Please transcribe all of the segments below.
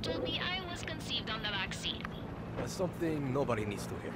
told me I was conceived on the vaccine. That's something nobody needs to hear.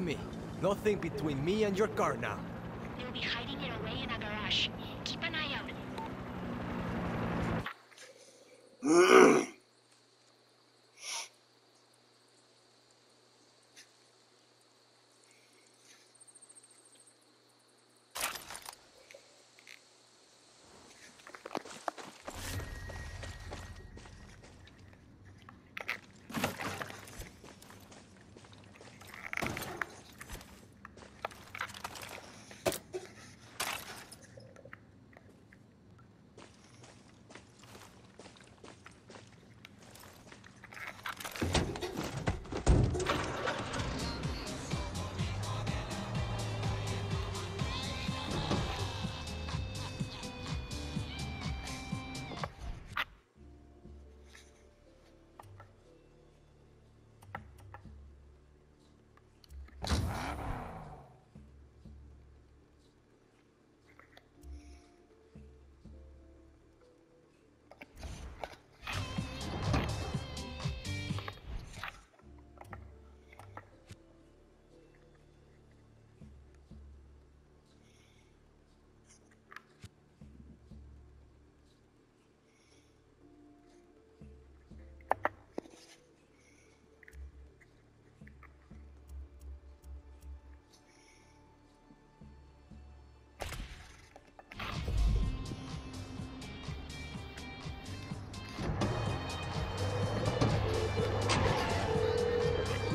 Yami, nothing between me and your car now. They'll be hiding it away in a garage. Keep an eye out.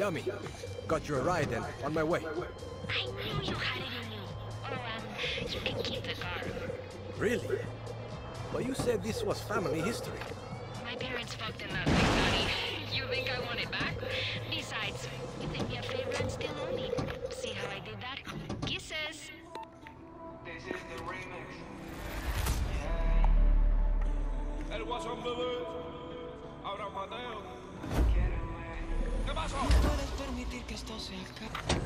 Yami, got you a ride and on my way. I knew you had it in you. Oh, um, you can keep the car. Really? But you said this was family history. My parents fucked in that thing, Daddy. You think I want it back? Besides, you did me a favor and still owe me. See how I did that? Kisses! This is the remix. El guasón bebé. Ahora Mateo. Get away. ¿Qué pasó? No puedes permitir que esto se acabe.